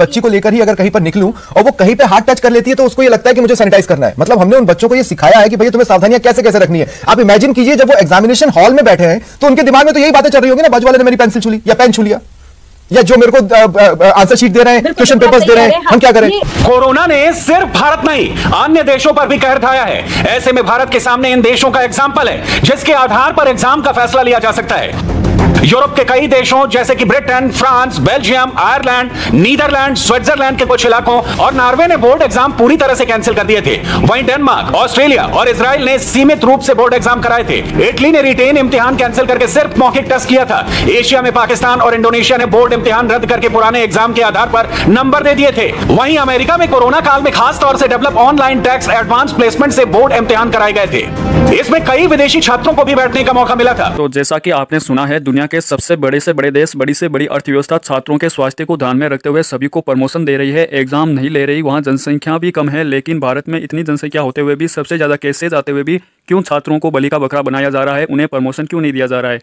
बच्ची को लेकर ही अगर कहीं पर निकलूं और वो कहीं पे हाथ टच कर लेती है तो उसको ये लगता है कि मुझे सैनिटाइज करना है। मतलब हमने उन बच्चों को ये सिखाया है कि भैया तुम्हें सावधानियाँ कैसे कैसे रखनी है। आप इमेजिन कीजिए जब वो एग्जामिनेशन हॉल में बैठे हैं तो उनके दिमाग में तो यही बातें चल रही होगी ना बाजू वाले ने मेरी पेंसिल छू या पेन छू लिया या जो मेरे को आंसर शीट दे रहे हैं क्वेश्चन पेपर्स दे रहे हैं हम क्या करें? कोरोना ने सिर्फ़ भारत नहीं अन्य देशों पर भी कहर ढाया है। ऐसे में भारत के सामने इन देशों का एग्ज़ाम्पल है जिसके आधार पर एग्ज़ाम का फैसला लिया जा सकता है। यूरोप के कई देशों, जैसे कि Britain, France, Belgium, Ireland, Netherland, Switzerland के कुछ इलाकों और नॉर्वे ने बोर्ड एग्ज़ाम पूरी तरह से कैंसिल कर दिए थे। वहीं डेनमार्क, ऑस्ट्रेलिया और इसराइल ने सीमित रूप से बोर्ड एग्ज़ाम कराए थे। इटली ने रिटेन इम्तिहान कैंसिल करके सिर्फ़ मौखिक टेस्ट किया था। एशिया में पाकिस्तान और इंडोनेशिया ने बोर्ड इम्तिहान रद्द करके पुराने एग्ज़ाम के आधार पर नंबर दे दिए थे। वहीं अमेरिका में कोरोना काल में खास तौर से develop online tax advance placement से बोर्ड इम्तिहान कराए गए थे। इसमें कई विदेशी छात्रों को भी बैठने का मौका मिला था। तो जैसा कि आपने सुना है, दुनिया के सबसे बड़े से बड़े देश, बड़ी से बड़ी अर्थव्यवस्था छात्रों के स्वास्थ्य को ध्यान में रखते हुए सभी को प्रमोशन दे रही है। एग्ज़ाम नहीं ले रही, वहाँ जनसंख्या भी कम है, लेकिन भारत में इतनी जनसंख्या होते हुए भी, सबसे ज़्यादा केसेज आते हुए भी क्यों छात्रों को बलि का बकरा बनाया जा रहा है, उन्हें प्रमोशन क्यों नहीं दिया जा रहा है?